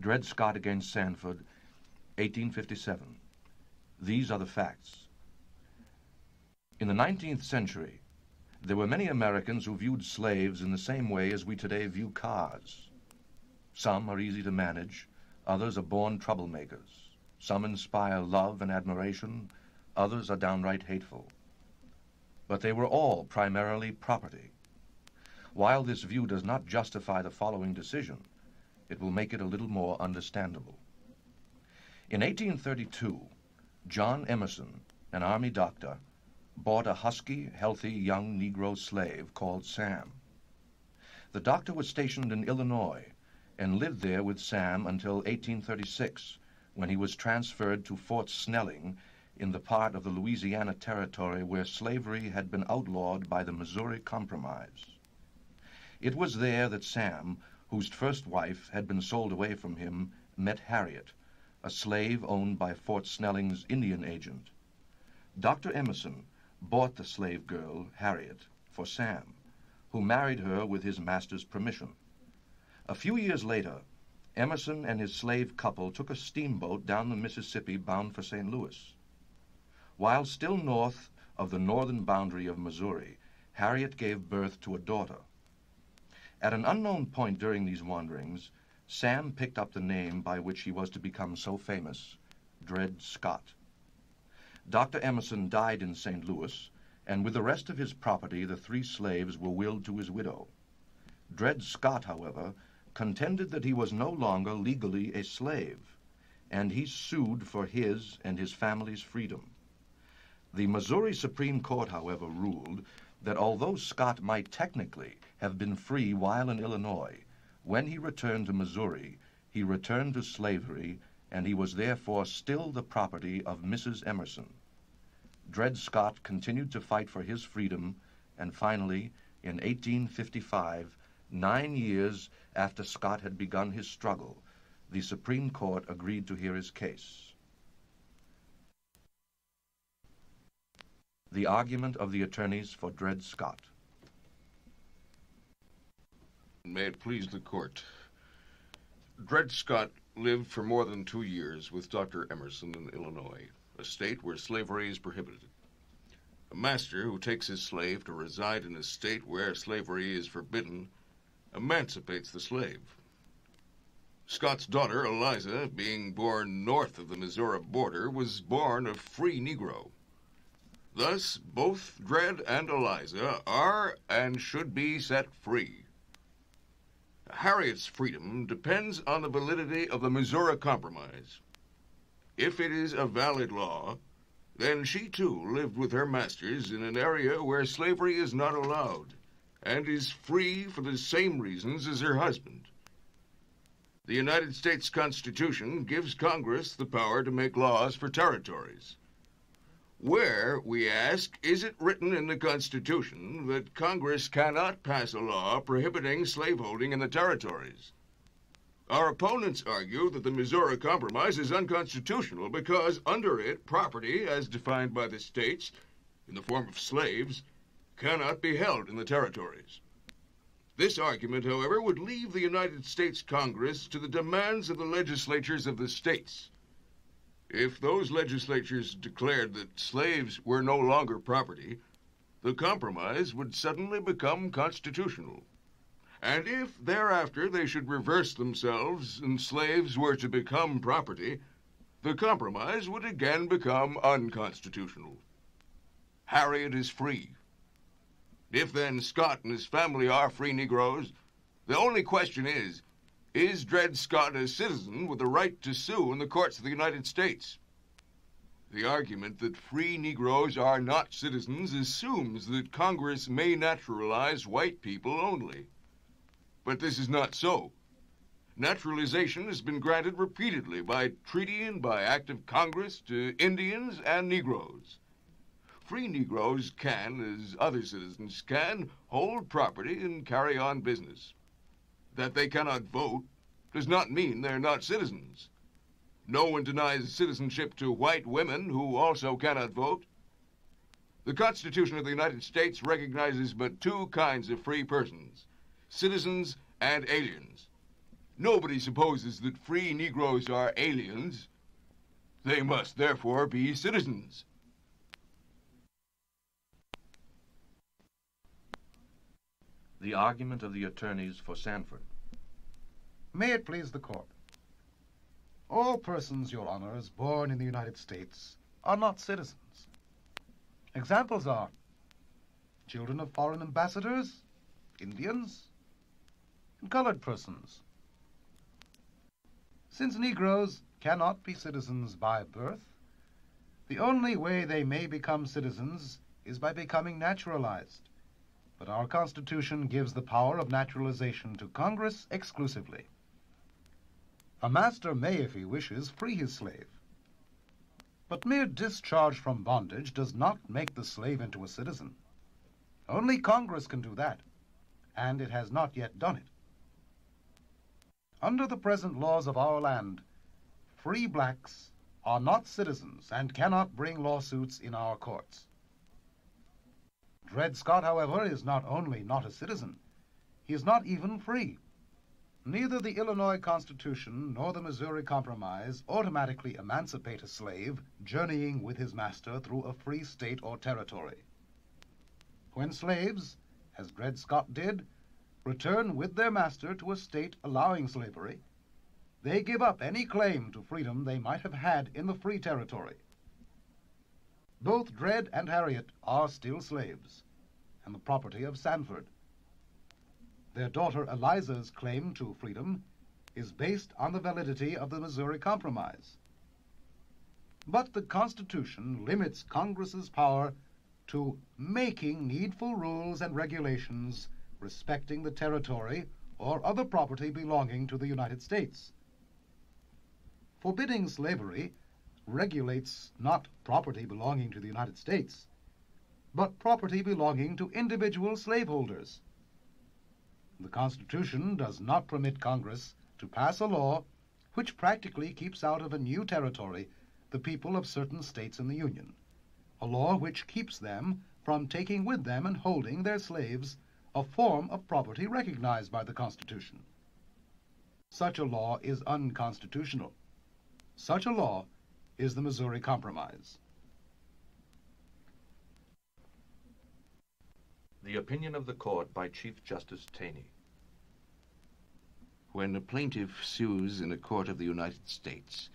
Dred Scott against Sandford, 1857. These are the facts. In the 19th century, there were many Americans who viewed slaves in the same way as we today view cars. Some are easy to manage, others are born troublemakers. Some inspire love and admiration, others are downright hateful. But they were all primarily property. While this view does not justify the following decision, it will make it a little more understandable. In 1832, John Emerson, an army doctor, bought a husky, healthy young Negro slave called Sam. The doctor was stationed in Illinois and lived there with Sam until 1836, when he was transferred to Fort Snelling in the part of the Louisiana Territory where slavery had been outlawed by the Missouri Compromise. It was there that Sam, whose first wife had been sold away from him, met Harriet, a slave owned by Fort Snelling's Indian agent. Dr. Emerson bought the slave girl, Harriet, for Sam, who married her with his master's permission. A few years later, Emerson and his slave couple took a steamboat down the Mississippi bound for St. Louis. While still north of the northern boundary of Missouri, Harriet gave birth to a daughter. At an unknown point during these wanderings, Sam picked up the name by which he was to become so famous, Dred Scott. Dr. Emerson died in St. Louis, and with the rest of his property the three slaves were willed to his widow. Dred Scott, however, contended that he was no longer legally a slave, and he sued for his and his family's freedom. The Missouri Supreme Court, however, ruled that although Scott might technically have been free while in Illinois, when he returned to Missouri, he returned to slavery, and he was therefore still the property of Mrs. Emerson. Dred Scott continued to fight for his freedom, and finally, in 1855, nine years after Scott had begun his struggle, the Supreme Court agreed to hear his case. The argument of the attorneys for Dred Scott. May it please the court. Dred Scott lived for more than two years with Dr. Emerson in Illinois, a state where slavery is prohibited. A master who takes his slave to reside in a state where slavery is forbidden emancipates the slave. Scott's daughter, Eliza, being born north of the Missouri border, was born a free Negro. Thus, both Dred and Eliza are and should be set free. Harriet's freedom depends on the validity of the Missouri Compromise. If it is a valid law, then she too lived with her masters in an area where slavery is not allowed and is free for the same reasons as her husband. The United States Constitution gives Congress the power to make laws for territories. Where, we ask, is it written in the Constitution that Congress cannot pass a law prohibiting slaveholding in the territories? Our opponents argue that the Missouri Compromise is unconstitutional because under it, property, as defined by the states, in the form of slaves, cannot be held in the territories. This argument, however, would leave the United States Congress to the demands of the legislatures of the states. If those legislatures declared that slaves were no longer property, the compromise would suddenly become constitutional. And if thereafter they should reverse themselves and slaves were to become property, the compromise would again become unconstitutional. Harriet is free. If then Scott and his family are free Negroes, the only question is, is Dred Scott a citizen with the right to sue in the courts of the United States? The argument that free Negroes are not citizens assumes that Congress may naturalize white people only. But this is not so. Naturalization has been granted repeatedly by treaty and by act of Congress to Indians and Negroes free Negroes can, as other citizens can, hold property and carry on business. That they cannot vote does not mean they're not citizens. No one denies citizenship to white women who also cannot vote. The Constitution of the United States recognizes but two kinds of free persons citizens and aliens. Nobody supposes that free Negroes are aliens. They must therefore be citizens. The argument of the attorneys for Sanford. May it please the court. All persons, your honors, born in the United States are not citizens. Examples are children of foreign ambassadors, Indians, and colored persons. Since Negroes cannot be citizens by birth, the only way they may become citizens is by becoming naturalized. But our Constitution gives the power of naturalization to Congress exclusively. A master may, if he wishes, free his slave. But mere discharge from bondage does not make the slave into a citizen. Only Congress can do that, and it has not yet done it. Under the present laws of our land, free blacks are not citizens and cannot bring lawsuits in our courts. Dred Scott, however, is not only not a citizen, he is not even free. Neither the Illinois Constitution nor the Missouri Compromise automatically emancipate a slave journeying with his master through a free state or territory. When slaves, as Dred Scott did, return with their master to a state allowing slavery, they give up any claim to freedom they might have had in the free territory. Both Dred and Harriet are still slaves, and the property of Sanford. Their daughter Eliza's claim to freedom is based on the validity of the Missouri Compromise. But the Constitution limits Congress's power to making needful rules and regulations respecting the territory or other property belonging to the United States. Forbidding slavery regulates not property belonging to the United States, but property belonging to individual slaveholders. The Constitution does not permit Congress to pass a law which practically keeps out of a new territory the people of certain states in the Union a law which keeps them from taking with them and holding their slaves a form of property recognized by the Constitution. Such a law is unconstitutional. Such a law is the Missouri Compromise. Opinion of the court by Chief Justice Taney. When a plaintiff sues in a court of the United States,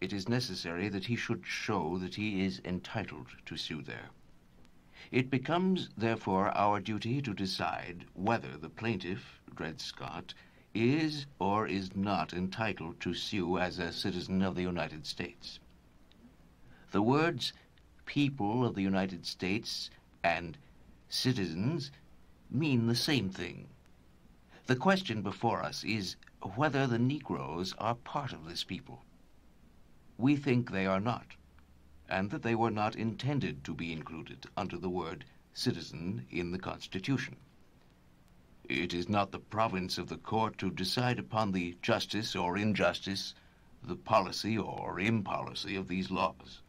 it is necessary that he should show that he is entitled to sue there. It becomes, therefore, our duty to decide whether the plaintiff, Dred Scott, is or is not entitled to sue as a citizen of the United States. The words people of the United States and citizens mean the same thing. The question before us is whether the Negroes are part of this people. We think they are not, and that they were not intended to be included under the word citizen in the Constitution. It is not the province of the court to decide upon the justice or injustice, the policy or impolicy of these laws.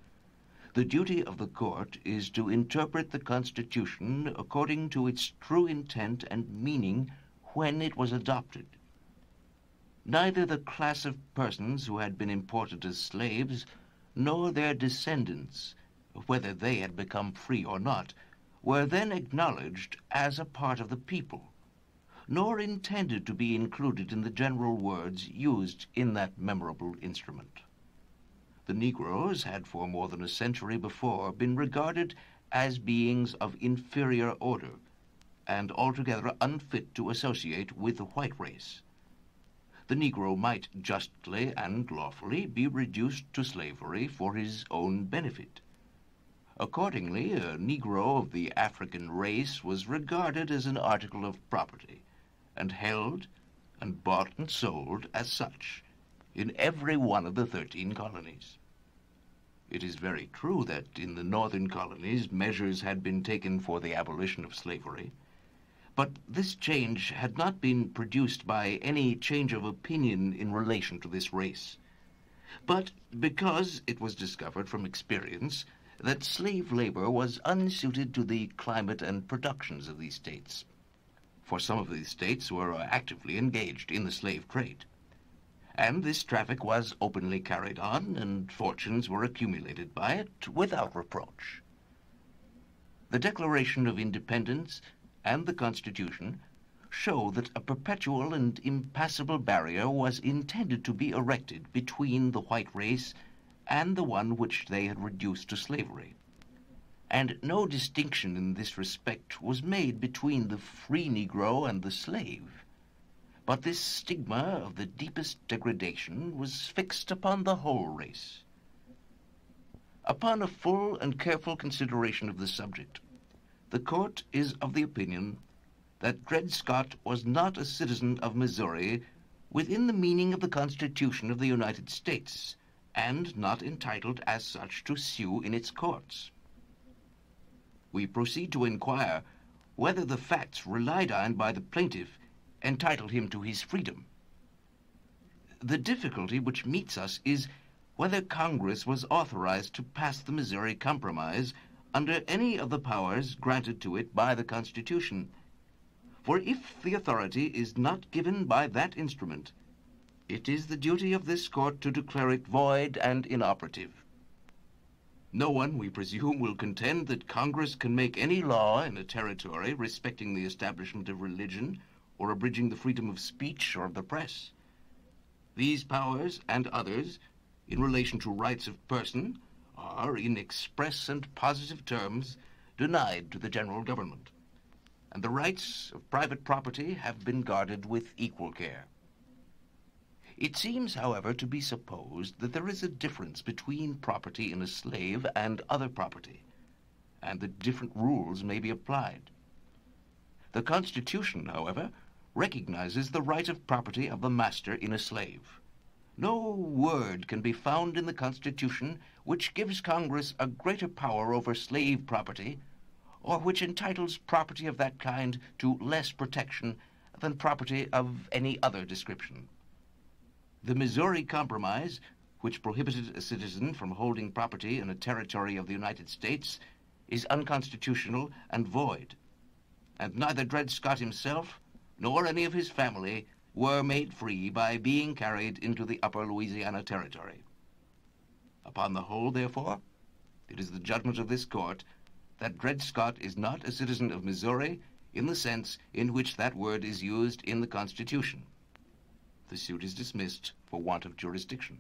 The duty of the court is to interpret the Constitution according to its true intent and meaning when it was adopted. Neither the class of persons who had been imported as slaves, nor their descendants, whether they had become free or not, were then acknowledged as a part of the people, nor intended to be included in the general words used in that memorable instrument. The Negroes had for more than a century before been regarded as beings of inferior order, and altogether unfit to associate with the white race the Negro might justly and lawfully be reduced to slavery for his own benefit. Accordingly, a Negro of the African race was regarded as an article of property, and held and bought and sold as such in every one of the thirteen colonies. It is very true that in the northern colonies measures had been taken for the abolition of slavery, but this change had not been produced by any change of opinion in relation to this race, but because it was discovered from experience that slave labor was unsuited to the climate and productions of these states. For some of these states were actively engaged in the slave trade. And this traffic was openly carried on, and fortunes were accumulated by it without reproach. The Declaration of Independence and the Constitution show that a perpetual and impassable barrier was intended to be erected between the white race and the one which they had reduced to slavery. And no distinction in this respect was made between the free Negro and the slave. But this stigma of the deepest degradation was fixed upon the whole race. Upon a full and careful consideration of the subject, the court is of the opinion that Dred Scott was not a citizen of Missouri within the meaning of the Constitution of the United States, and not entitled as such to sue in its courts. We proceed to inquire whether the facts relied on by the plaintiff entitled him to his freedom. The difficulty which meets us is whether Congress was authorized to pass the Missouri Compromise under any of the powers granted to it by the Constitution. For if the authority is not given by that instrument, it is the duty of this court to declare it void and inoperative. No one, we presume, will contend that Congress can make any law in a territory respecting the establishment of religion or abridging the freedom of speech or of the press. These powers and others, in relation to rights of person, are, in express and positive terms, denied to the general government, and the rights of private property have been guarded with equal care. It seems, however, to be supposed that there is a difference between property in a slave and other property, and that different rules may be applied. The Constitution, however, recognizes the right of property of the master in a slave. No word can be found in the Constitution which gives Congress a greater power over slave property, or which entitles property of that kind to less protection than property of any other description. The Missouri Compromise, which prohibited a citizen from holding property in a territory of the United States, is unconstitutional and void. And neither Dred Scott himself nor any of his family were made free by being carried into the upper Louisiana Territory. Upon the whole, therefore, it is the judgment of this court that Dred Scott is not a citizen of Missouri in the sense in which that word is used in the Constitution. The suit is dismissed for want of jurisdiction.